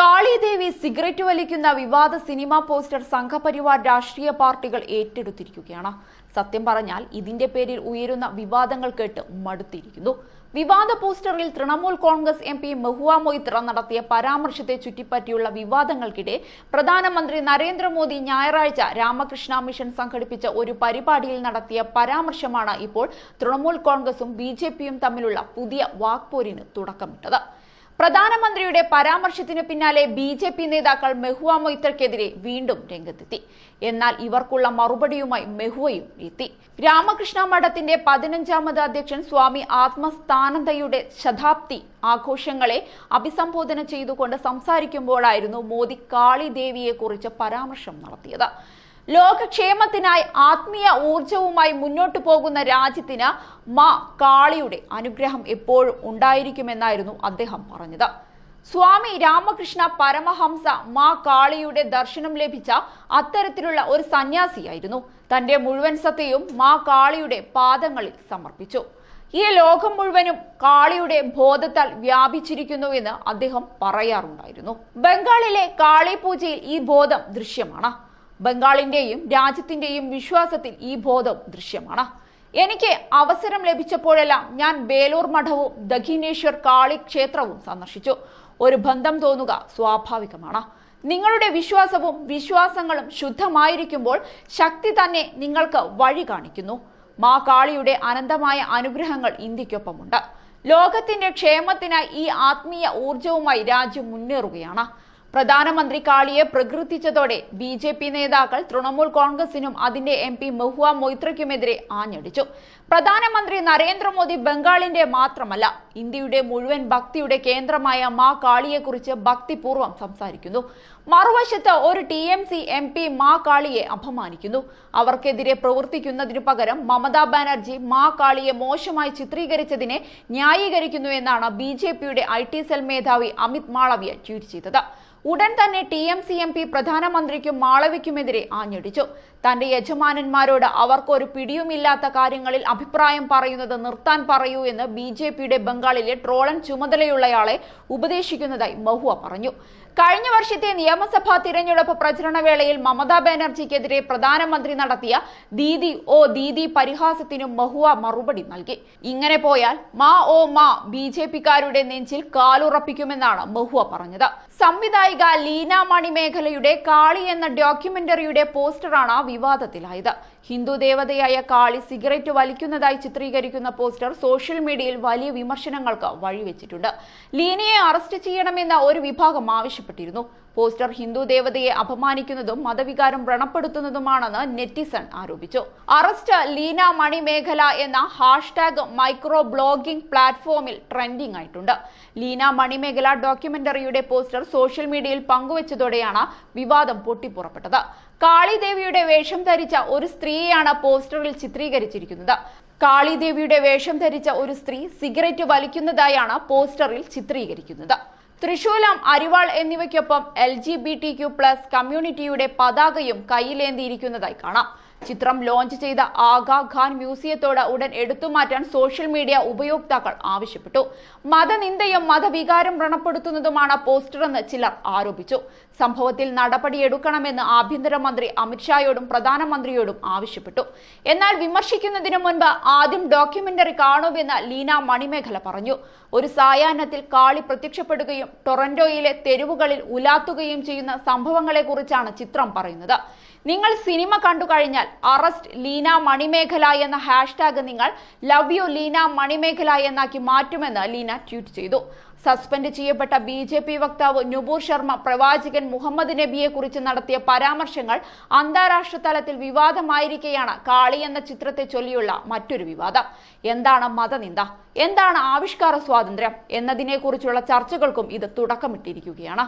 Kali Devi cigarette വലിക്കുന്ന വിവാദ cinema poster Sangh Parivar രാഷ്ട്രീയ പാർട്ടികൾ ഏറ്റെടുത്തിരിക്കുകയാണ്. സത്യം പറഞ്ഞാൽ ഇതിന്റെ പേരിൽ ഉയരുന്ന വിവാദങ്ങൾ കേട്ട് മടുത്തിരിക്കുന്നു. വിവാദ പോസ്റ്ററിൽ തൃണമൂൽ കോൺഗ്രസ് എം പി മഹുവ മൊയ്ത്ര നടത്തിയ പരാമർശത്തെ ചുറ്റിപ്പറ്റിയുള്ള വിവാദങ്ങൾക്കിടെ പ്രധാനമന്ത്രി നരേന്ദ്രമോദി ഞായറാഴ്ച രാമകൃഷ്ണ മിഷൻ സംഘടിപ്പിച്ച ഒരു പരിപാടിയിൽ നടത്തിയ പരാമർശമാണ് ഇപ്പോൾ തൃണമൂൽ കോൺഗ്രസും ബി തമ്മിലുള്ള പുതിയ വാക്പോരിന് തുടക്കമിട്ടത്. പ്രധാനമന്ത്രിയുടെ പരാമർശത്തിന് പിന്നാലെ ബി ജെ പി നേതാക്കൾ മെഹുവ മൊയ്ത്രക്കെതിരെ വീണ്ടും രംഗത്തെത്തി. എന്നാൽ ഇവർക്കുള്ള മറുപടിയുമായി മെഹുവയും എത്തി. രാമകൃഷ്ണ മഠത്തിന്റെ പതിനഞ്ചാമത് അധ്യക്ഷൻ സ്വാമി ആത്മസ്ഥാനന്ദയുടെ ശതാബ്ദി ആഘോഷങ്ങളെ അഭിസംബോധന ചെയ്തുകൊണ്ട് സംസാരിക്കുമ്പോഴായിരുന്നു മോദി കാളിദേവിയെക്കുറിച്ച് പരാമർശം നടത്തിയത്. ലോകക്ഷേമത്തിനായി ആത്മീയ ഊർജവുമായി മുന്നോട്ടു പോകുന്ന രാജ്യത്തിന് മാ കാളിയുടെ അനുഗ്രഹം എപ്പോഴും ഉണ്ടായിരിക്കുമെന്നായിരുന്നു അദ്ദേഹം പറഞ്ഞത്. സ്വാമി രാമകൃഷ്ണ പരമഹംസ മാ കാളിയുടെ ദർശനം ലഭിച്ച അത്തരത്തിലുള്ള ഒരു സന്യാസിയായിരുന്നു. തന്റെ മുഴുവൻ സത്തയും മാ കാളിയുടെ പാദങ്ങളിൽ സമർപ്പിച്ചു. ഈ ലോകം മുഴുവനും കാളിയുടെ ബോധത്താൽ വ്യാപിച്ചിരിക്കുന്നുവെന്ന് അദ്ദേഹം പറയാറുണ്ടായിരുന്നു. ബംഗാളിലെ കാളി പൂജയിൽ ഈ ബോധം ദൃശ്യമാണ്. ബംഗാളിന്റെയും രാജ്യത്തിന്റെയും വിശ്വാസത്തിൽ ഈ ബോധം ദൃശ്യമാണ്. എനിക്ക് അവസരം ലഭിച്ചപ്പോഴെല്ലാം ഞാൻ വേലൂർ മഠവും ദഖിനേശ്വർ കാളി ക്ഷേത്രവും സന്ദർശിച്ചു. ഒരു ബന്ധം തോന്നുക സ്വാഭാവികമാണ്. നിങ്ങളുടെ വിശ്വാസവും വിശ്വാസങ്ങളും ശുദ്ധമായിരിക്കുമ്പോൾ ശക്തി തന്നെ നിങ്ങൾക്ക് വഴി കാണിക്കുന്നു. മാ കാളിയുടെ അനന്തമായ അനുഗ്രഹങ്ങൾ ഇന്ത്യക്കൊപ്പമുണ്ട്. ലോകത്തിന്റെ ക്ഷേമത്തിനായി ഈ ആത്മീയ ഊർജവുമായി രാജ്യം മുന്നേറുകയാണ്. പ്രധാനമന്ത്രി കാളിയെ പ്രകീർത്തിച്ചതോടെ ബി ജെ പി നേതാക്കൾ തൃണമൂൽ കോൺഗ്രസിനും അതിന്റെ എം പി മഹുവ മൊയ്ത്രയ്ക്കുമെതിരെ ആഞ്ഞടിച്ചു. പ്രധാനമന്ത്രി നരേന്ദ്രമോദി ബംഗാളിന്റെ മാത്രമല്ല ഇന്ത്യയുടെ മുഴുവൻ ഭക്തിയുടെ കേന്ദ്രമായ മാ കാളിയെക്കുറിച്ച് ഭക്തിപൂർവം സംസാരിക്കുന്നു. മറുവശത്ത് ഒരു T M C M P Maa കാളിയെ അപമാനിക്കുന്നു. അവർക്കെതിരെ പ്രവർത്തിക്കുന്നതിനു പകരം മമതാ ബാനർജി മാ കാളിയെ മോശമായി ചിത്രീകരിച്ചതിനെ ന്യായീകരിക്കുന്നു എന്നാണ് ബി ജെ പിയുടെ ഐ ടി സെൽ മേധാവി അമിത് മാളവ്യ ട്വീറ്റ് ചെയ്തത്. ഉടൻ തന്നെ T M C M P പ്രധാനമന്ത്രിക്കും മാളവിക്കുമെതിരെ ആഞ്ഞടിച്ചു. തന്റെ യജമാനന്മാരോട് അവർക്കൊരു പിടിയുമില്ലാത്ത കാര്യങ്ങളിൽ അഭിപ്രായം പറയുന്നത് നിർത്താൻ പറയൂ എന്ന് ബി ജെ പിയുടെ ബംഗാളിലെ ട്രോളൻ ചുമതലയുള്ളയാളെ ഉപദേശിക്കുന്നതായി മഹുവ പറഞ്ഞു. കഴിഞ്ഞ വർഷത്തെ നിയമസഭാ തിരഞ്ഞെടുപ്പ് പ്രചരണ വേളയിൽ മമതാ ബാനർജിക്കെതിരെ പ്രധാനമന്ത്രി നടത്തിയ ദീദി ഓ ദീദി പരിഹാസത്തിനും മഹുവ മറുപടി നൽകി. ഇങ്ങനെ പോയാൽ മാ ഓ മാ ബി ജെ പിക്കാരുടെ നെഞ്ചിൽ കാലുറപ്പിക്കുമെന്നാണ് മഹുവ പറഞ്ഞത്. സംവിധായിക ലീന മണിമേഖലയുടെ കാളി എന്ന ഡോക്യുമെന്ററിയുടെ പോസ്റ്ററാണ് വിവാദത്തിലായത്. ഹിന്ദു ദേവതയായ കാളി സിഗരറ്റ് വലിക്കുന്നതായി ചിത്രീകരിക്കുന്ന പോസ്റ്റർ സോഷ്യൽ മീഡിയയിൽ വലിയ വിമർശനങ്ങൾക്ക് വഴിവെച്ചിട്ടുണ്ട്. ലീനയെ അറസ്റ്റ് ചെയ്യണമെന്ന ഒരു വിഭാഗം ആവശ്യപ്പെട്ടിരുന്നു. പോസ്റ്റർ ഹിന്ദു ദേവതയെ അപമാനിക്കുന്നതും മതവികാരം വ്രണപ്പെടുത്തുന്നതുമാണെന്ന് നെറ്റിസൺ ആരോപിച്ചു. അറസ്റ്റ് ലീന മണിമേഖല എന്ന ഹാഷ്ടാഗ് മൈക്രോ ബ്ലോഗിംഗ് പ്ലാറ്റ്ഫോമിൽ ട്രെൻഡിംഗ് ആയിട്ടുണ്ട്. ലീന മണിമേഖല ഡോക്യുമെന്ററിയുടെ പോസ്റ്റർ സോഷ്യൽ മീഡിയയിൽ പങ്കുവച്ചതോടെയാണ് വിവാദം പൊട്ടിപ്പുറപ്പെട്ടത്. കാളിദേവിയുടെ വേഷം ധരിച്ച ഒരു സ്ത്രീയെയാണ് പോസ്റ്ററിൽ ചിത്രീകരിച്ചിരിക്കുന്നത്. കാളിദേവിയുടെ വേഷം ധരിച്ച ഒരു സ്ത്രീ സിഗരറ്റ് വലിക്കുന്നതായാണ് പോസ്റ്ററിൽ ചിത്രീകരിക്കുന്നത്. തൃശൂലം അരിവാൾ എന്നിവയ്ക്കൊപ്പം L G B T Q plus കമ്മ്യൂണിറ്റിയുടെ പതാകയും കയ്യിലേന്തിയിരിക്കുന്നതായി കാണാം. ചിത്രം ലോഞ്ച് ചെയ്ത ആഗാ ഖാൻ മ്യൂസിയത്തോട് ഉടൻ എടുത്തുമാറ്റാൻ സോഷ്യൽ മീഡിയ ഉപയോക്താക്കൾ ആവശ്യപ്പെട്ടു. മതനിന്ദയും മതവികാരം വ്രണപ്പെടുത്തുന്നതുമാണ് പോസ്റ്ററെന്ന് ചിലർ ആരോപിച്ചു. സംഭവത്തിൽ നടപടിയെടുക്കണമെന്ന് ആഭ്യന്തരമന്ത്രി അമിത്ഷായോടും പ്രധാനമന്ത്രിയോടും ആവശ്യപ്പെട്ടു. എന്നാൽ വിമർശിക്കുന്നതിനു മുൻപ് ആദ്യം ഡോക്യുമെന്ററി കാണുമെന്ന് ലീന മണിമേഖല പറഞ്ഞു. ഒരു സായാഹ്നത്തിൽ കാളി പ്രത്യക്ഷപ്പെടുകയും ടൊറന്റോയിലെ തെരുവുകളിൽ ഉലാത്തുകയും ചെയ്യുന്ന സംഭവങ്ങളെക്കുറിച്ചാണ് ചിത്രം പറയുന്നത്. നിങ്ങൾ സിനിമ കണ്ടു കഴിഞ്ഞാൽ അറസ്റ്റ് ലീന മണിമേഖല എന്ന ഹാഷ്ടാഗ് നിങ്ങൾ ലവ് യു ലീന മണിമേഖല എന്നാക്കി മാറ്റുമെന്ന് ലീന ട്വീറ്റ് ചെയ്തു. സസ്പെൻഡ് ചെയ്യപ്പെട്ട ബി ജെ പി വക്താവ് നുപൂർ ശർമ്മ പ്രവാചകൻ മുഹമ്മദ് നബിയെ കുറിച്ച് നടത്തിയ പരാമർശങ്ങൾ അന്താരാഷ്ട്ര തലത്തിൽ വിവാദമായിരിക്കെയാണ് കാളി എന്ന ചിത്രത്തെ ചൊല്ലിയുള്ള മറ്റൊരു വിവാദം. എന്താണ് മതനിന്ദ? എന്താണ് ആവിഷ്കാര സ്വാതന്ത്ര്യം? എന്നതിനെക്കുറിച്ചുള്ള ചർച്ചകൾക്കും ഇത് തുടക്കമിട്ടിരിക്കുകയാണ്.